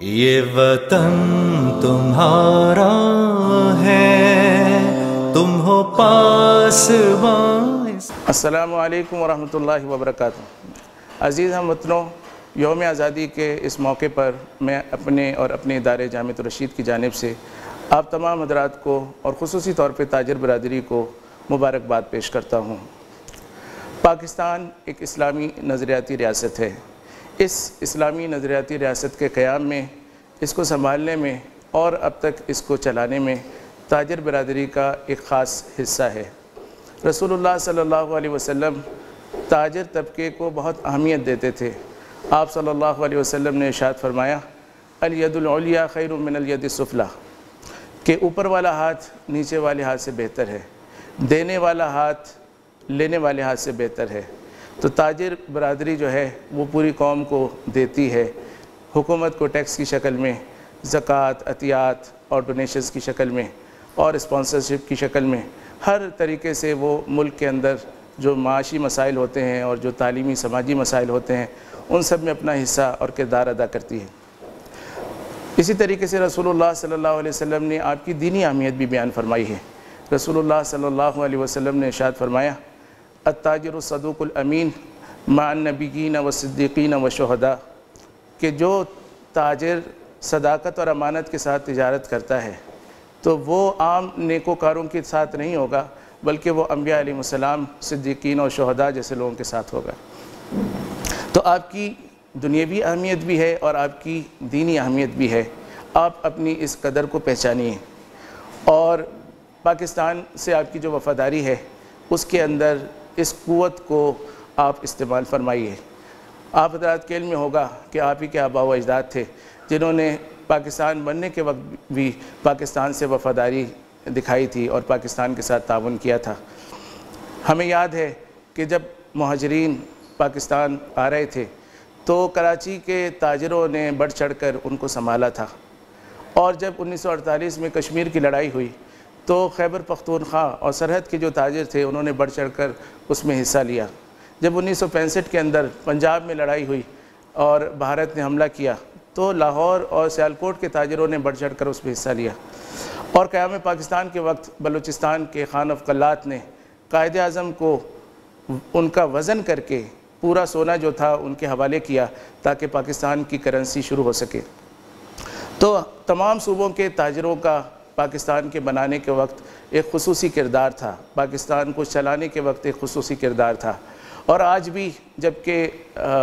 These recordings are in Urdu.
یہ وطن تمہارا ہے، تم ہو پاس السلام علیکم ورحمۃ اللہ وبرکاتہ۔ عزیز ہم وطنوں، یوم آزادی کے اس موقع پر میں اپنے اور اپنے ادارے جامع رشید کی جانب سے آپ تمام حضرات کو اور خصوصی طور پہ تاجر برادری کو مبارکباد پیش کرتا ہوں۔ پاکستان ایک اسلامی نظریاتی ریاست ہے۔ اس اسلامی نظریاتی ریاست کے قیام میں، اس کو سنبھالنے میں اور اب تک اس کو چلانے میں تاجر برادری کا ایک خاص حصہ ہے۔ رسول اللہ صلی اللہ علیہ وسلم تاجر طبقے کو بہت اہمیت دیتے تھے۔ آپ صلی اللہ علیہ وسلم نے ارشاد فرمایا، الید العلیٰ خیر من الید السفلہ کہ اوپر والا ہاتھ نیچے والے ہاتھ سے بہتر ہے، دینے والا ہاتھ لینے والے ہاتھ سے بہتر ہے۔ تو تاجر برادری جو ہے وہ پوری قوم کو دیتی ہے۔ حکومت کو ٹیکس کی شکل میں، زکوٰۃ، عطیات اور ڈونیشنز کی شکل میں اور اسپانسرشپ کی شکل میں ہر طریقے سے وہ ملک کے اندر جو معاشی مسائل ہوتے ہیں اور جو تعلیمی، سماجی مسائل ہوتے ہیں، ان سب میں اپنا حصہ اور کردار ادا کرتی ہے۔ اسی طریقے سے رسول اللہ صلی اللہ علیہ وسلم نے آپ کی دینی اہمیت بھی بیان فرمائی ہے۔ رسول اللہ صلی اللہ علیہ وسلم نے ارشاد فرمایا التاجر الصدوق الامین مع النبیین و صدیقین و شہداء کہ جو تاجر صداقت اور امانت کے ساتھ تجارت کرتا ہے، تو وہ عام نیکوکاروں کے ساتھ نہیں ہوگا، بلکہ وہ انبیاء علیہ السلام، صدیقین اور شہداء جیسے لوگوں کے ساتھ ہوگا۔ تو آپ کی دنیاوی اہمیت بھی ہے اور آپ کی دینی اہمیت بھی ہے۔ آپ اپنی اس قدر کو پہچانیے۔ اور پاکستان سے آپ کی جو وفاداری ہے، اس کے اندر اس قوت کو آپ استعمال فرمائیے۔ آپ حضرات کے علم میں ہوگا کہ آپ ہی کے آبا و اجداد تھے، جنہوں نے پاکستان بننے کے وقت بھی پاکستان سے وفاداری دکھائی تھی اور پاکستان کے ساتھ تعاون کیا تھا۔ ہمیں یاد ہے کہ جب مہاجرین پاکستان آ رہے تھے تو کراچی کے تاجروں نے بڑھ چڑھ کر ان کو سنبھالا تھا۔ اور جب انیس سو اڑتالیس میں کشمیر کی لڑائی ہوئی تو خیبر پختونخوا اور سرحد کے جو تاجر تھے، انہوں نے بڑھ چڑھ کر اس میں حصہ لیا۔ جب انیس سو پینسٹھ کے اندر پنجاب میں لڑائی ہوئی اور بھارت نے حملہ کیا، تو لاہور اور سیالکوٹ کے تاجروں نے بڑھ چڑھ کر اس میں حصہ لیا۔ اور قیام پاکستان کے وقت بلوچستان کے خان افقلات نے قائد اعظم کو ان کا وزن کر کے پورا سونا جو تھا ان کے حوالے کیا تاکہ پاکستان کی کرنسی شروع ہو سکے۔ تو تمام صوبوں کے تاجروں کا پاکستان کے بنانے کے وقت ایک خصوصی کردار تھا۔ پاکستان کو چلانے کے وقت ایک خصوصی کردار تھا۔ اور آج بھی جبکہ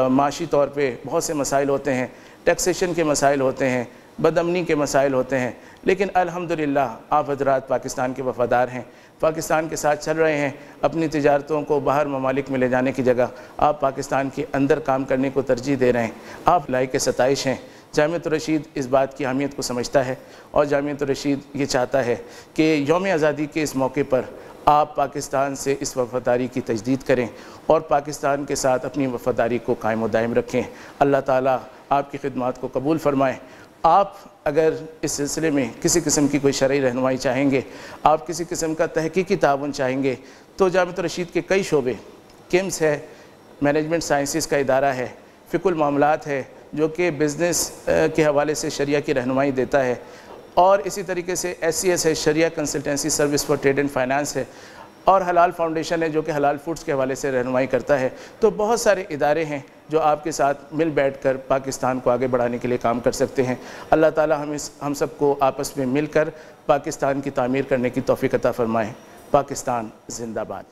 معاشی طور پہ بہت سے مسائل ہوتے ہیں، ٹیکسیشن کے مسائل ہوتے ہیں بدمنی کے مسائل ہوتے ہیں، لیکن الحمدللہ آپ حضرات پاکستان کے وفادار ہیں۔ پاکستان کے ساتھ چل رہے ہیں، اپنی تجارتوں کو باہر ممالک میں لے جانے کی جگہ آپ پاکستان کے اندر کام کرنے کو ترجیح دے رہے ہیں۔ آپ لائق ستائش ہیں۔ جامعۃ الرشید اس بات کی اہمیت کو سمجھتا ہے اور جامعۃ الرشید یہ چاہتا ہے کہ یوم آزادی کے اس موقع پر آپ پاکستان سے اس وفاداری کی تجدید کریں اور پاکستان کے ساتھ اپنی وفاداری کو قائم و دائم رکھیں۔ اللہ تعالیٰ آپ کی خدمات کو قبول فرمائیں آپ اگر اس سلسلے میں کسی قسم کی کوئی شرعی رہنمائی چاہیں گے، آپ کسی قسم کا تحقیقی تعاون چاہیں گے، تو جامعۃ الرشید کے کئی شعبے کیمس ہے، مینجمنٹ سائنسز کا ادارہ ہے فک المعاملات ہے جو کہ بزنس کے حوالے سے شریعہ کی رہنمائی دیتا ہے اور اسی طریقے سے ایس سی ایس ہے، شریعہ consultancy service for trade and finance ہے اور حلال فاؤنڈیشن ہے جو کہ حلال فوڈز کے حوالے سے رہنمائی کرتا ہے۔ تو بہت سارے ادارے ہیں جو آپ کے ساتھ مل بیٹھ کر پاکستان کو آگے بڑھانے کے لیے کام کر سکتے ہیں۔ اللہ تعالی ہم اس، ہم سب کو آپس میں مل کر پاکستان کی تعمیر کرنے کی توفیق عطا فرمائیں پاکستان زندہ باد۔